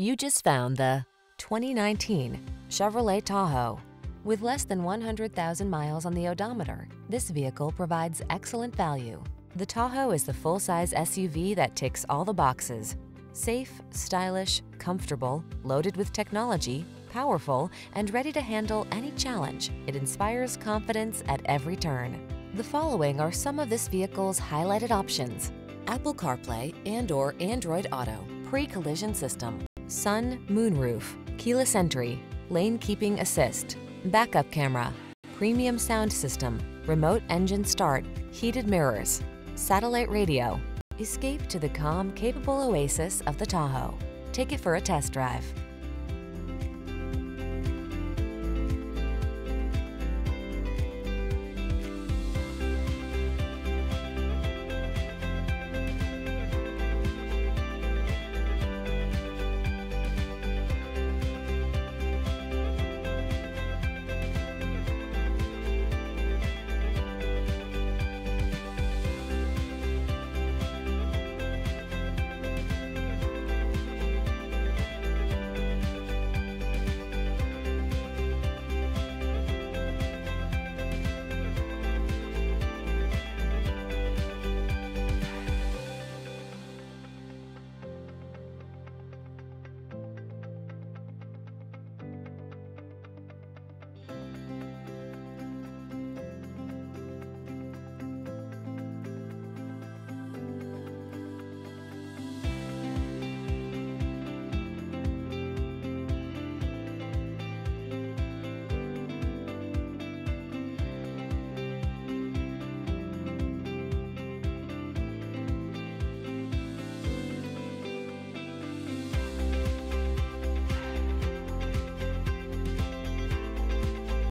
You just found the 2019 Chevrolet Tahoe. With less than 100,000 miles on the odometer, this vehicle provides excellent value. The Tahoe is the full-size SUV that ticks all the boxes. Safe, stylish, comfortable, loaded with technology, powerful, and ready to handle any challenge, it inspires confidence at every turn. The following are some of this vehicle's highlighted options. Apple CarPlay and or Android Auto, pre-collision system, sun, moonroof, keyless entry, lane keeping assist, backup camera, premium sound system, remote engine start, heated mirrors, satellite radio. Escape to the calm, capable oasis of the Tahoe. Take it for a test drive.